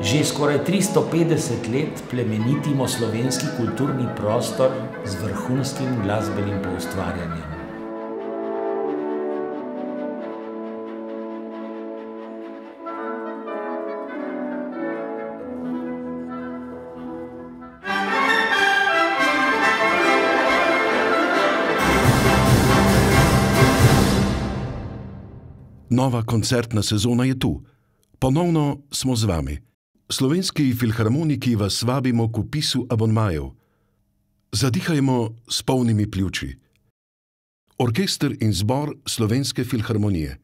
Že skoraj 350 let plemenitimo slovenski kulturni prostor z vrhunskim glasbenim poustvarjanjem. Nova koncertna sezona je tu. Ponovno smo z vami. Slovenski filharmoniki vas vabimo k upisu abonmajev. Zadihajmo s polnimi pljuči. Orkester in zbor Slovenske filharmonije.